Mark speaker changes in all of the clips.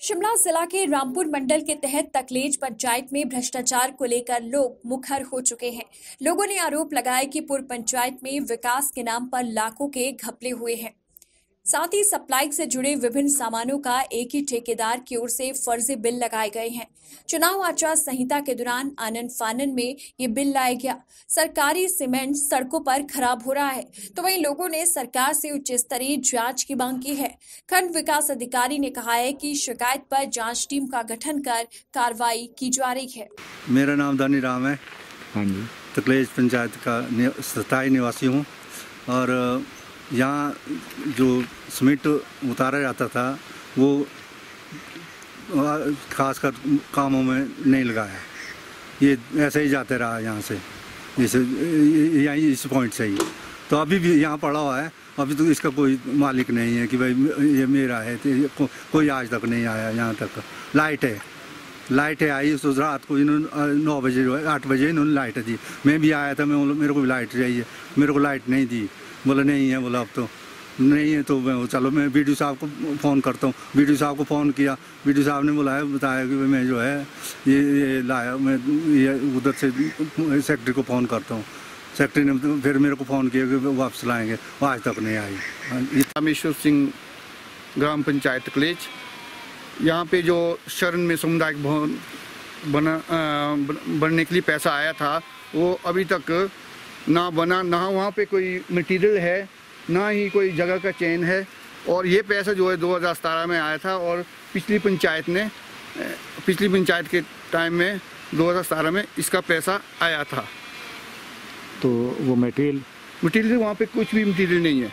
Speaker 1: शिमला जिला के रामपुर मंडल के तहत तकलेज पंचायत में भ्रष्टाचार को लेकर लोग मुखर हो चुके हैं। लोगों ने आरोप लगाया कि पूर्व पंचायत में विकास के नाम पर लाखों के घपले हुए हैं। साथ ही सप्लाई से जुड़े विभिन्न सामानों का एक ही ठेकेदार की ओर से फर्जी बिल लगाए गए हैं। चुनाव आचार संहिता के दौरान आनंद फानन में ये बिल लाया गया। सरकारी सीमेंट सड़कों पर खराब हो रहा है तो वहीं लोगों ने सरकार से उच्च स्तरीय जाँच की मांग की है। खंड विकास अधिकारी ने कहा है कि शिकायत पर जाँच टीम का गठन कर कार्रवाई की जा रही है।
Speaker 2: मेरा नाम दानी राम है।
Speaker 3: हाँ जी।
Speaker 2: तकलेज पंचायत का स्थायी निवासी हूँ और यहाँ जो सीमेंट उतारा जाता था वो खासकर कामों में नहीं लगाया ये ऐसे ही जाते रहा यहाँ से जैसे यहीं इस पॉइंट से ही। तो अभी भी यहाँ पड़ा हुआ है अभी तो इसका कोई मालिक नहीं है कि भाई ये मेरा है तो को, कोई आज तक नहीं आया यहाँ तक। लाइट है लाइट है आई उस रात को इन्होंने नौ बजे आठ बजे इन्होंने लाइट दी। मैं भी आया था मैं मेरे को भी लाइट चाहिए मेरे को लाइट नहीं दी। बोला नहीं है बोला अब तो नहीं है तो मैं चलो मैं वीडियो साहब को फ़ोन करता हूँ। वीडियो साहब को फ़ोन किया। वीडियो साहब ने बुलाया बताया कि मैं जो है ये ये लाया मैं ये उधर से सेक्रेटरी को फ़ोन करता हूँ। सेक्रेटरी ने तो फिर मेरे को फ़ोन किया कि वापस लाएँगे। वो आज तक नहीं आई। हाँ,
Speaker 3: रामेश्वर सिंह ग्राम पंचायत कलेज। यहाँ पे जो शरण में सामुदायिक भवन बना बनने के लिए पैसा आया था वो अभी तक ना बना ना वहाँ पे कोई मटेरियल है ना ही कोई जगह का चैन है। और ये पैसा जो है 2017 में आया था और पिछली पंचायत ने पिछली पंचायत के टाइम में 2017 में इसका पैसा आया था।
Speaker 4: तो वो मटेरियल
Speaker 3: मटेरियल वहाँ पे कुछ भी मटेरियल नहीं है।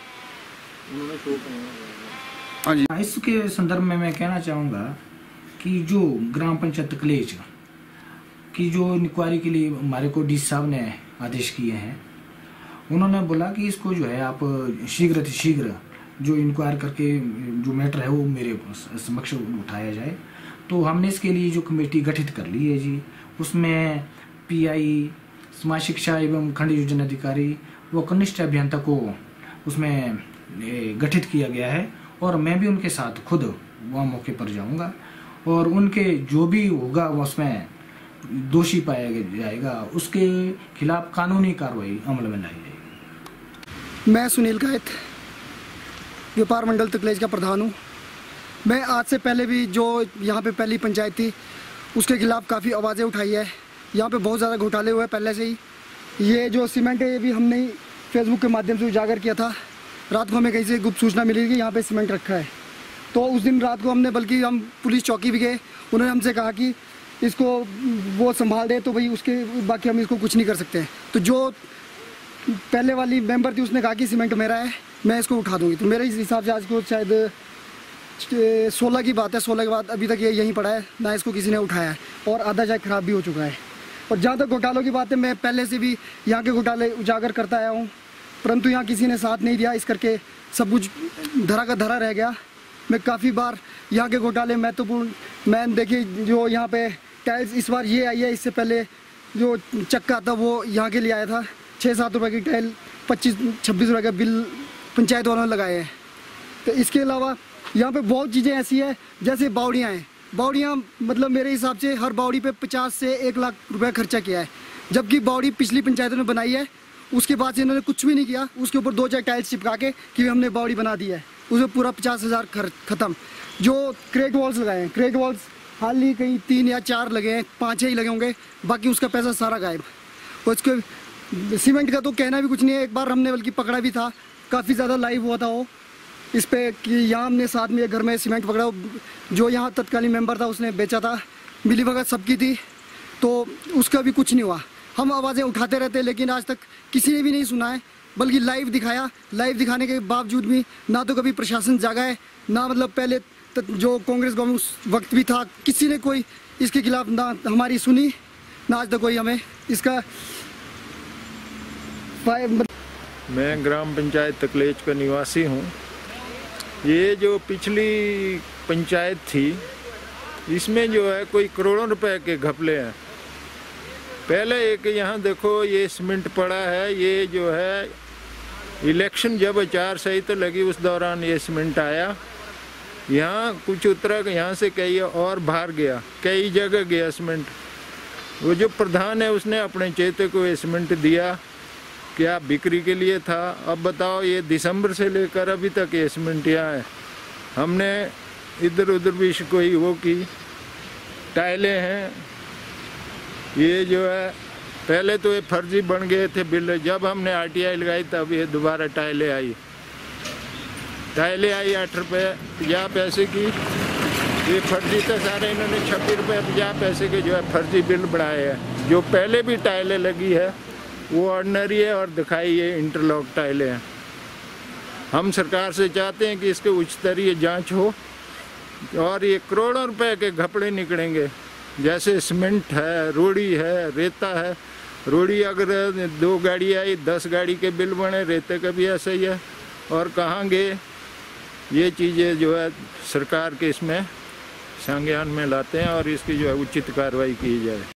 Speaker 3: हाँ। जी।
Speaker 5: इसके संदर्भ में मैं कहना चाहूँगा कि जो ग्राम पंचायत कलेज की जो इंक्वायरी के लिए हमारे को डी साहब ने आदेश किए हैं। उन्होंने बोला कि इसको जो है आप शीघ्र शीघ्र जो इंक्वायर करके जो मैटर है वो मेरे समक्ष उठाया जाए। तो हमने इसके लिए जो कमेटी गठित कर ली है जी, उसमें पीआई समाज शिक्षा एवं खंड योजना अधिकारी व कनिष्ठ अभियंता को उसमें गठित किया गया है और मैं भी उनके साथ खुद वहाँ मौके पर जाऊँगा और उनके जो भी होगा उसमें दोषी पाया जाएगा। उसके खिलाफ कानूनी कार्रवाई अमल में लाई जाएगी।
Speaker 6: मैं सुनील गायत, व्यापार मंडल तकलेज का प्रधान हूँ। मैं आज से पहले भी जो यहाँ पे पहली पंचायत थी, उसके खिलाफ काफ़ी आवाज़ें उठाई है। यहाँ पे बहुत ज़्यादा घोटाले हुए पहले से ही। ये जो सीमेंट है, ये भी हमने फेसबुक के माध्यम से उजागर किया था। रात को हमें कहीं से गुप्त सूचना मिली कि यहाँ पे सीमेंट रखा है। तो उस दिन रात को हमने, बल्कि हम पुलिस चौकी भी गए, उन्होंने हमसे कहा कि इसको वो संभाल दे तो भाई उसके बाकी हम इसको कुछ नहीं कर सकते। तो जो पहले वाली मेंबर थी, उसने कहा कि सीमेंट मेरा है, मैं इसको उठा दूँगी। तो मेरे हिसाब से आज को शायद सोलह की बात है, सोलह के बाद अभी तक ये यहीं पड़ा है, ना इसको किसी ने उठाया है, और आधा शायद खराब भी हो चुका है। और जहाँ तक घोटालों की बात है, मैं पहले से भी यहाँ के घोटाले उजागर करता आया हूँ, परंतु यहाँ किसी ने साथ नहीं दिया, इस करके सब कुछ धरा का धरा रह गया। मैं काफ़ी बार यहाँ के घोटाले महत्वपूर्ण, मैं देखिए जो यहाँ पे टाइल्स इस बार ये आई है, इससे पहले जो चक्का था, वो यहाँ के लिए आया था। छः सात रुपए की टाइल, पच्चीस, छब्बीस रुपए का बिल पंचायत वालों ने लगाए हैं। तो इसके अलावा यहाँ पे बहुत चीज़ें ऐसी है, जैसे बावड़ियाँ हैं। बावड़ियाँ मतलब मेरे हिसाब से हर बावड़ी पे पचास से एक लाख रुपए खर्चा किया है। जबकि बावड़ी पिछली पंचायतों ने बनाई है, उसके बाद से इन्होंने कुछ भी नहीं किया। उसके ऊपर दो चार टाइल्स चिपका के कि हमने बावड़ी बना दी है। उसमें पूरा पचास हज़ार खर्च खत्म। जो क्रेट वॉल्स लगाए हैं क्रेट वॉल्स हाल ही कहीं तीन या चार लगे हैं, पाँच ही लगे होंगे, बाकी उसका पैसा सारा गायब। और उसके सीमेंट का तो कहना भी कुछ नहीं है, एक बार हमने बल्कि पकड़ा भी था, काफ़ी ज़्यादा लाइव हुआ था वो। इस पर कि यहाँ हमने साथ में घर में सीमेंट पकड़ा, जो यहाँ तत्कालीन मेंबर था उसने बेचा था मिली भगत सबकी थी तो उसका भी कुछ नहीं हुआ। हम आवाज़ें उठाते रहते लेकिन आज तक किसी ने भी नहीं सुना है, बल्कि लाइव दिखाया, लाइव दिखाने के बावजूद भी ना तो कभी प्रशासन जागा है, ना मतलब पहले जो कांग्रेस गवर्नमेंट वक्त भी था, किसी ने कोई इसके खिलाफ ना हमारी सुनी, ना आज तक कोई हमें इसका
Speaker 7: मैं ग्राम पंचायत तकलेच का निवासी हूँ। ये जो पिछली पंचायत थी, इसमें जो है कोई करोड़ों रुपए के घपले हैं। पहले एक यहाँ देखो, ये सीमेंट पड़ा है, ये जो है इलेक्शन जब आचार संहिता लगी, उस दौरान ये सीमेंट आया। यहाँ कुछ उतरा, यहाँ से कई और बाहर गया, कई जगह गया सीमेंट वो जो प्रधान है, उसने अपने चेते को ये सीमेंट दिया क्या बिक्री के लिए था। अब बताओ, ये दिसंबर से लेकर अभी तक ये सीमेंट यहाँ है। हमने इधर उधर भी कोई वो की। टाइलें हैं। ये जो है, पहले तो ये फर्जी बन गए थे बिल। जब हमने आरटीआई लगाई, तब ये दोबारा टाइलें आई। टाइलें आई, आठ रुपये पचास पैसे की। ये फर्जी तो सारे इन्होंने छब्बीस रुपये पचास पैसे के जो है फर्जी बिल बढ़ाए हैं। जो पहले भी टाइलें लगी है, वो ऑर्डनरी है और दिखाई ये इंटरलॉक टाइलें हैं। हम सरकार से चाहते हैं कि इसके उच्च स्तरीय जाँच हो और ये करोड़ों रुपए के घपड़े निकलेंगे। जैसे सीमेंट है, रोड़ी है, रेता है। रोड़ी अगर दो गाड़ी आई, दस गाड़ी के बिल बने, रेते का भी ऐसा ही है। और कहाँ गए? ये चीज़ें जो है सरकार के इसमें संज्ञान में लाते हैं और इसकी जो है उचित कार्रवाई की जाए।